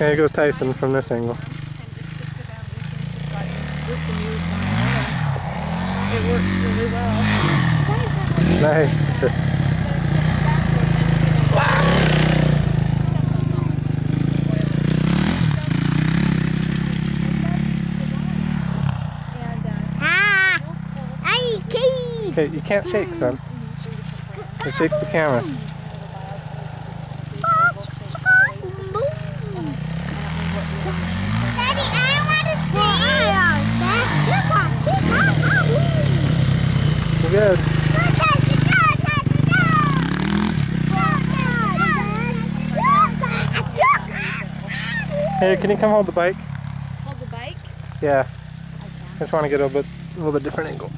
There goes Tyson from this angle. And just stick it down and finish it right with the new vinyl. It works really well. Nice. And, uh, Ah! Ay, key! Okay, you can't shake, son. It shakes the camera. Daddy, I want to see. You're good. Hey, can you come hold the bike? hold the bike. Yeah. I just want to get a little bit, a little bit different angle.